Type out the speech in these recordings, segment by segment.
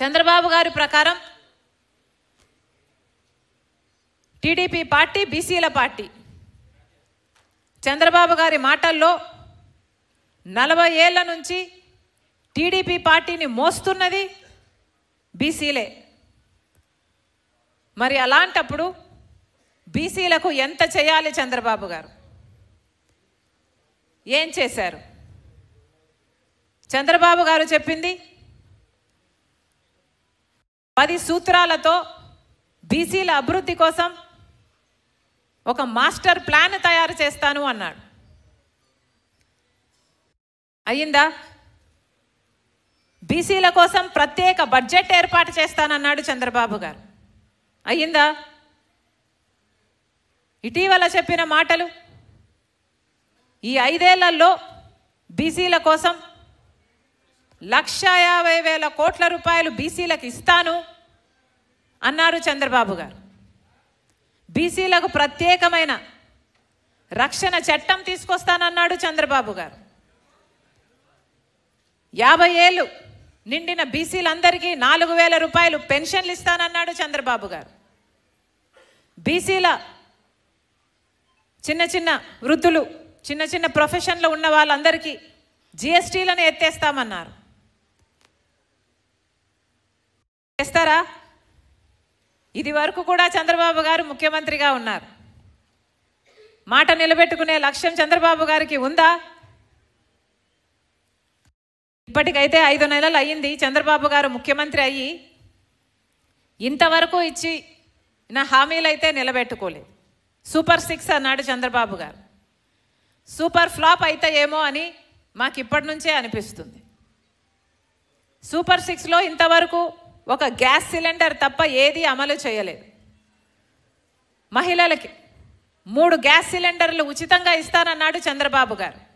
చంద్రబాబు గారి ప్రకారం TDP party బీసీల పార్టీ చంద్రబాబు గారి మాటల్లో నలభై ఏళ్ళ నుంచి టీడీపీ పార్టీని మోస్తున్నది బీసీలే. మరి అలాంటప్పుడు బీసీలకు ఎంత చేయాలి చంద్రబాబు గారు? ఏం చేశారు? చంద్రబాబు గారు చెప్పింది పది సూత్రాలతో బీసీల అభివృద్ధి కోసం ఒక మాస్టర్ ప్లాన్ తయారు చేస్తాను అన్నాడు. అయ్యిందా? బీసీల కోసం ప్రత్యేక బడ్జెట్ ఏర్పాటు చేస్తానన్నాడు చంద్రబాబు గారు. అయ్యిందా? ఇటీవల చెప్పిన మాటలు ఈ ఐదేళ్ళలో బీసీల కోసం లక్ష యాభై వేల కోట్ల రూపాయలు బీసీలకు ఇస్తాను అన్నారు చంద్రబాబు గారు. బీసీలకు ప్రత్యేకమైన రక్షణ చట్టం తీసుకొస్తానన్నాడు చంద్రబాబు గారు. యాభై ఏళ్ళు నిండిన బీసీలందరికీ నాలుగు వేల రూపాయలు పెన్షన్లు ఇస్తానన్నాడు చంద్రబాబు గారు. బీసీల చిన్న చిన్న వృద్ధులు చిన్న చిన్న ప్రొఫెషన్లో ఉన్న వాళ్ళందరికీ జిఎస్టీలను ఎత్తేస్తామన్నారు. చేస్తారా? ఇది వరకు కూడా చంద్రబాబు గారు ముఖ్యమంత్రిగా ఉన్నారు. మాట నిలబెట్టుకునే లక్ష్యం చంద్రబాబు గారికి ఉందా? ఇప్పటికైతే ఐదు నెలలు అయ్యింది చంద్రబాబు గారు ముఖ్యమంత్రి అయ్యి ఇంతవరకు ఇచ్చి నా హామీలు అయితే నిలబెట్టుకోలేదు. సూపర్ సిక్స్ అన్నాడు చంద్రబాబు గారు. సూపర్ ఫ్లాప్ అయితే ఏమో అని మాకు ఇప్పటి నుంచే అనిపిస్తుంది. సూపర్ సిక్స్లో ఇంతవరకు ఒక గ్యాస్ సిలిండర్ తప్ప ఏది అమలు చేయలేదు. మహిళలకి మూడు గ్యాస్ సిలిండర్లు ఉచితంగా ఇస్తానన్నాడు చంద్రబాబు గారు.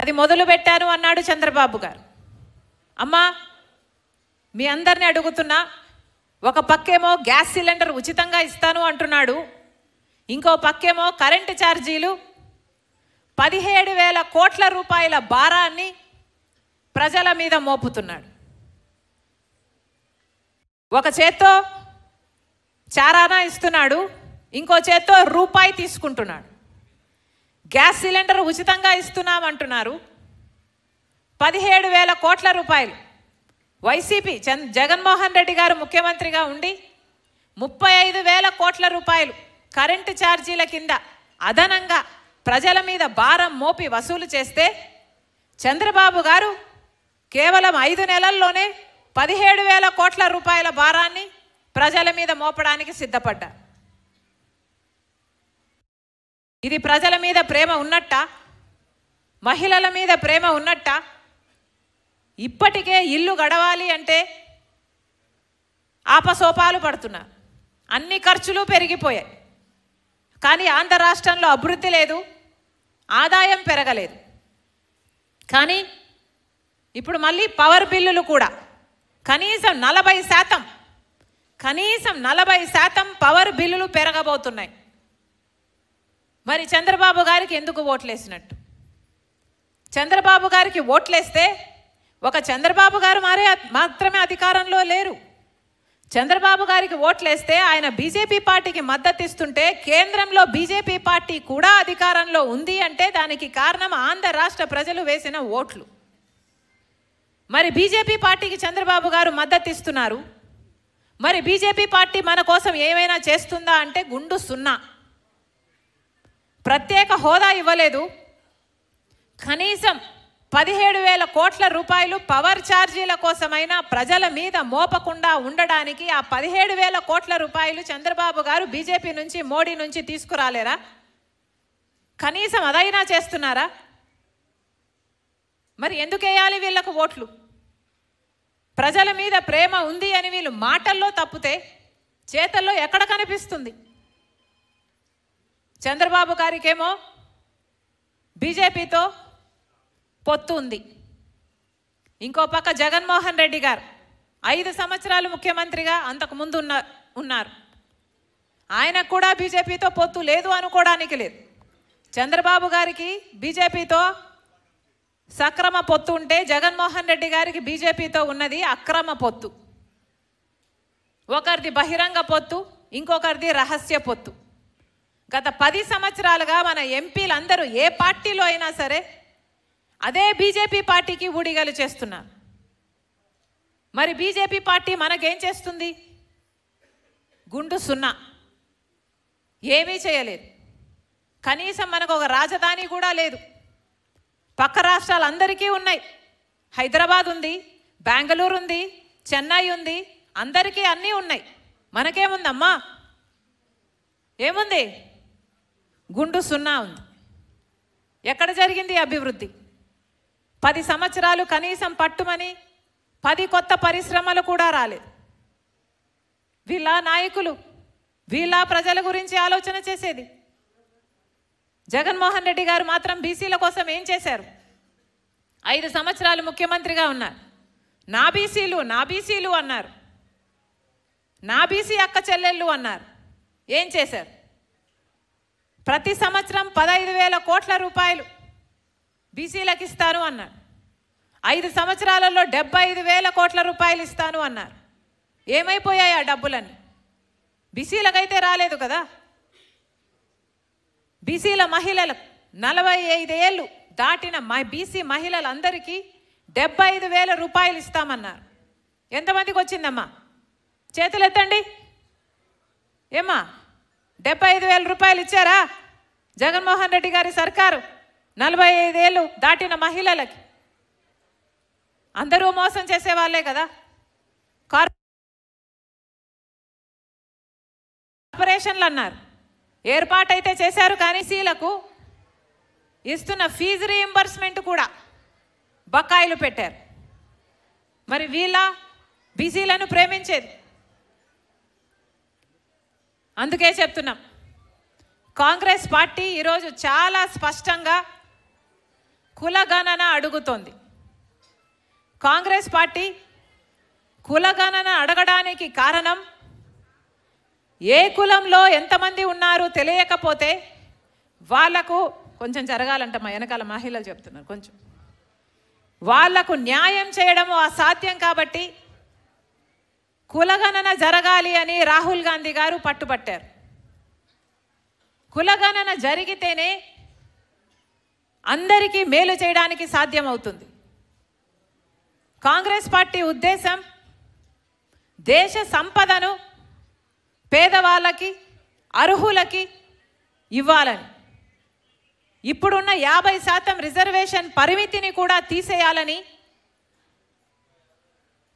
అది మొదలు పెట్టాను అన్నాడు చంద్రబాబు గారు. అమ్మా మీ అందరిని అడుగుతున్నా ఒక పక్కేమో గ్యాస్ సిలిండర్ ఉచితంగా ఇస్తాను అంటున్నాడు. ఇంకో పక్కేమో కరెంటు ఛార్జీలు పదిహేడు వేల కోట్ల రూపాయల భారాన్ని ప్రజల మీద మోపుతున్నాడు. ఒక చేత్తో చారానా ఇస్తున్నాడు ఇంకో చేత్తో రూపాయి తీసుకుంటున్నాడు. గ్యాస్ సిలిండర్ ఉచితంగా ఇస్తున్నామంటున్నారు. పదిహేడు వేల కోట్ల రూపాయలు. వైసీపీ చంద్ జగన్మోహన్ రెడ్డి గారు ముఖ్యమంత్రిగా ఉండి ముప్పై ఐదు వేల కోట్ల రూపాయలు కరెంటు ఛార్జీల కింద అదనంగా ప్రజల మీద భారం మోపి వసూలు చేస్తే చంద్రబాబు గారు కేవలం ఐదు నెలల్లోనే పదిహేడు వేల కోట్ల రూపాయల భారాన్ని ప్రజల మీద మోపడానికి సిద్ధపడ్డా. ఇది ప్రజల మీద ప్రేమ ఉన్నట్ట మహిళల మీద ప్రేమ ఉన్నట్ట ఇప్పటికే ఇల్లు గడవాలి అంటే ఆపసోపాలు పడుతున్నా. అన్ని ఖర్చులు పెరిగిపోయాయి. కానీ ఆంధ్ర రాష్ట్రంలో అభివృద్ధి లేదు ఆదాయం పెరగలేదు. కానీ ఇప్పుడు మళ్ళీ పవర్ బిల్లులు కూడా కనీసం నలభై శాతం కనీసం నలభై శాతం పవర్ బిల్లులు పెరగబోతున్నాయి. మరి చంద్రబాబు గారికి ఎందుకు ఓట్లేసినట్టు? చంద్రబాబు గారికి ఓట్లేస్తే ఒక చంద్రబాబు గారు మారే మాత్రమే అధికారంలో లేరు. చంద్రబాబు గారికి ఓట్లేస్తే ఆయన బీజేపీ పార్టీకి మద్దతు ఇస్తుంటే కేంద్రంలో బీజేపీ పార్టీ కూడా అధికారంలో ఉంది అంటే దానికి కారణం ఆంధ్ర రాష్ట్ర ప్రజలు వేసిన ఓట్లు. మరి బీజేపీ పార్టీకి చంద్రబాబు గారు మద్దతు ఇస్తున్నారు. మరి బీజేపీ పార్టీ మన కోసం ఏమైనా చేస్తుందా అంటే గుండు సున్నా. ప్రత్యేక హోదా ఇవ్వలేదు. కనీసం పదిహేడు వేల కోట్ల రూపాయలు పవర్ ఛార్జీల కోసమైనా ప్రజల మీద మోపకుండా ఉండడానికి ఆ పదిహేడు వేల కోట్ల రూపాయలు చంద్రబాబు గారు బీజేపీ నుంచి మోడీ నుంచి తీసుకురాలేరా? కనీసం అదైనా చేస్తున్నారా? మరి ఎందుకు వేయాలి వీళ్ళకు ఓట్లు? ప్రజల మీద ప్రేమ ఉంది అని వీళ్ళు మాటల్లో తప్పితే చేతల్లో ఎక్కడ కనిపిస్తుంది? చంద్రబాబు గారికేమో బీజేపీతో పొత్తు ఉంది. ఇంకో పక్క జగన్మోహన్ రెడ్డి గారు ఐదు సంవత్సరాలు ముఖ్యమంత్రిగా అంతకు ముందు ఉన్న ఉన్నారు. ఆయనకు కూడా బీజేపీతో పొత్తు లేదు అనుకోవడానికి లేదు. చంద్రబాబు గారికి బీజేపీతో సక్రమ పొత్తు ఉంటే జగన్మోహన్ రెడ్డి గారికి బీజేపీతో ఉన్నది అక్రమ పొత్తు. ఒకరిది బహిరంగ పొత్తు ఇంకొకరిది రహస్య పొత్తు. గత పది సంవత్సరాలుగా మన ఎంపీలందరూ ఏ పార్టీలో అయినా సరే అదే బీజేపీ పార్టీకి ఊడిగలు చేస్తున్నారు. మరి బీజేపీ పార్టీ మనకేం చేస్తుంది? గుండు సున్నా. ఏమీ చేయలేదు. కనీసం మనకు ఒక రాజధాని కూడా లేదు. పక్క రాష్ట్రాలు అందరికీ ఉన్నాయి. హైదరాబాద్ ఉంది బెంగళూరు ఉంది చెన్నై ఉంది అందరికీ అన్నీ ఉన్నాయి. మనకేముందమ్మా? ఏముంది? గుండు సున్నా ఉంది. ఎక్కడ జరిగింది అభివృద్ధి? పది సంవత్సరాలు కనీసం పట్టుమని పది కొత్త పరిశ్రమలు కూడా రాలేదు. వీళ్ళ నాయకులు వీళ్ళ ప్రజల గురించి ఆలోచన చేసేది. జగన్మోహన్ రెడ్డి గారు మాత్రం బీసీల కోసం ఏం చేశారు? ఐదు సంవత్సరాలు ముఖ్యమంత్రిగా ఉన్నారు. నా బీసీలు నా బీసీలు అన్నారు. నా బీసీ అక్క చెల్లెళ్ళు అన్నారు. ఏం చేశారు? ప్రతి సంవత్సరం పదహైదు వేల కోట్ల రూపాయలు బీసీలకు ఇస్తాను అన్నారు. ఐదు సంవత్సరాలలో డెబ్బై ఐదు వేల కోట్ల రూపాయలు ఇస్తాను అన్నారు. ఏమైపోయాయి ఆ డబ్బులన్నీ బీసీలకైతే రాలేదు కదా? బీసీల మహిళలకు నలభై ఐదేళ్ళు దాటిన బీసీ మహిళలందరికీ డెబ్బై ఐదు వేల రూపాయలు ఇస్తామన్నారు. ఎంతమందికి వచ్చిందమ్మా? చేతులు ఎత్తండి ఏమ్మా? డెబ్బై ఐదు వేల రూపాయలు ఇచ్చారా? జగన్మోహన్ రెడ్డి గారి సర్కారు నలభై ఐదేళ్ళు దాటిన మహిళలకి. అందరూ మోసం చేసేవాళ్ళే కదా. కార్పొరేషన్లు అన్నారు. ఏర్పాటైతే చేశారు కానీ సీలకు ఇస్తున్న ఫీజు రీఎంబర్స్మెంట్ కూడా బకాయిలు పెట్టారు. మరి వీళ్ళ బీసీలను ప్రేమించేది. అందుకే చెప్తున్నాం. కాంగ్రెస్ పార్టీ ఈరోజు చాలా స్పష్టంగా కులగణన అడుగుతోంది. కాంగ్రెస్ పార్టీ కులగణన అడగడానికి కారణం ఏ కులంలో ఎంతమంది ఉన్నారు తెలియకపోతే వాళ్ళకు కొంచెం జరగాలంట మా వెనకాల మహిళలు చెప్తున్నారు కొంచెం. వాళ్ళకు న్యాయం చేయడము అసాధ్యం కాబట్టి కులగణన జరగాలి అని రాహుల్ గాంధీ గారు పట్టుబట్టారు. కులగణన జరిగితేనే అందరికీ మేలు చేయడానికి సాధ్యమవుతుంది. కాంగ్రెస్ పార్టీ ఉద్దేశం దేశ సంపదను పేదవాళ్ళకి అర్హులకి ఇవ్వాలని. ఇప్పుడున్న యాభై శాతం రిజర్వేషన్ పరిమితిని కూడా తీసేయాలని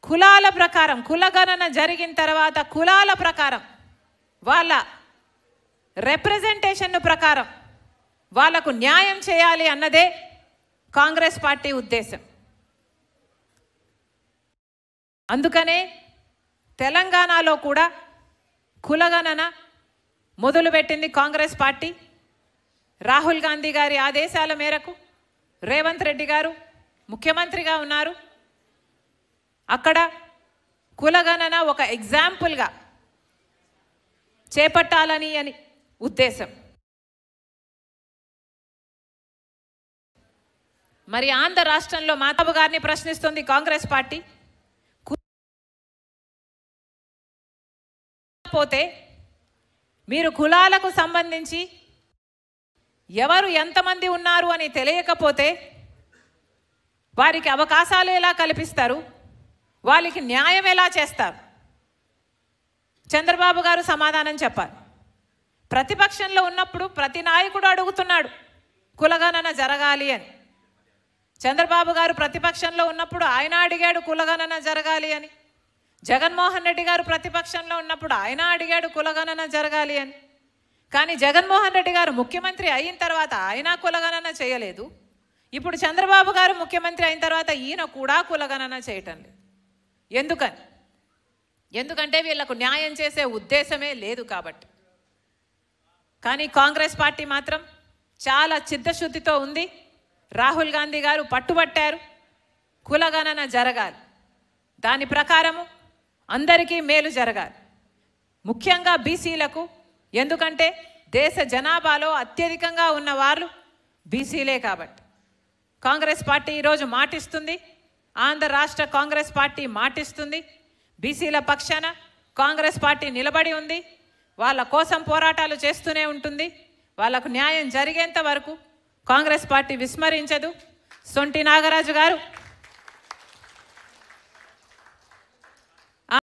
కులాల ప్రకారం కులగణన జరిగిన తర్వాత కులాల ప్రకారం వాళ్ళ రిప్రజెంటేషన్ ప్రకారం వాళ్ళకు న్యాయం చేయాలి అన్నదే కాంగ్రెస్ పార్టీ ఉద్దేశం. అందుకనే తెలంగాణలో కూడా కులగణన మొదలుపెట్టింది కాంగ్రెస్ పార్టీ. రాహుల్ గాంధీ గారి ఆదేశాల మేరకు రేవంత్ రెడ్డి గారు ముఖ్యమంత్రిగా ఉన్నారు. అక్కడ కులగణన ఒక ఎగ్జాంపుల్గా చేపట్టాలని అని ఉద్దేశం. మరి ఆంధ్ర రాష్ట్రంలో మాతాబు గారిని ప్రశ్నిస్తుంది కాంగ్రెస్ పార్టీ. పోతే మీరు కులాలకు సంబంధించి ఎవరు ఎంతమంది ఉన్నారు అని తెలియకపోతే వారికి అవకాశాలు ఎలా కల్పిస్తారు? వాళ్ళకి న్యాయం ఎలా చేస్తారు? చంద్రబాబు గారు సమాధానం చెప్పాలి ప్రతిపక్షంలో ఉన్నప్పుడు ప్రతి నాయకుడు అడుగుతున్నాడు కులగణన జరగాలి అని. చంద్రబాబు గారు ప్రతిపక్షంలో ఉన్నప్పుడు ఆయన అడిగాడు కులగణన జరగాలి అని. జగన్మోహన్ రెడ్డి గారు ప్రతిపక్షంలో ఉన్నప్పుడు ఆయన అడిగాడు కులగణన జరగాలి అని. కానీ జగన్మోహన్ రెడ్డి గారు ముఖ్యమంత్రి అయిన తర్వాత ఆయన కులగణన చేయలేదు. ఇప్పుడు చంద్రబాబు గారు ముఖ్యమంత్రి అయిన తర్వాత ఈయన కూడా కులగణన చేయటం లేదు. ఎందుకని? ఎందుకంటే వీళ్ళకు న్యాయం చేసే ఉద్దేశమే లేదు కాబట్టి. కానీ కాంగ్రెస్ పార్టీ మాత్రం చాలా చిత్తశుద్ధితో ఉంది. రాహుల్ గాంధీ గారు పట్టుబట్టారు. కులగణన జరగాలి. దాని ప్రకారము అందరికీ మేలు జరగాలి. ముఖ్యంగా బీసీలకు ఎందుకంటే దేశ జనాభాలో అత్యధికంగా ఉన్న వాళ్ళు బీసీలే కాబట్టి. కాంగ్రెస్ పార్టీ ఈరోజు మాటిస్తుంది ఆంధ్ర రాష్ట్ర కాంగ్రెస్ పార్టీ మాటిస్తుంది బీసీల పక్షాన కాంగ్రెస్ పార్టీ నిలబడి ఉంది వాళ్ళ కోసం పోరాటాలు చేస్తూనే ఉంటుంది వాళ్ళకు న్యాయం జరిగేంత వరకు కాంగ్రెస్ పార్టీ విస్మరించదు. సొంటి నాగరాజు గారు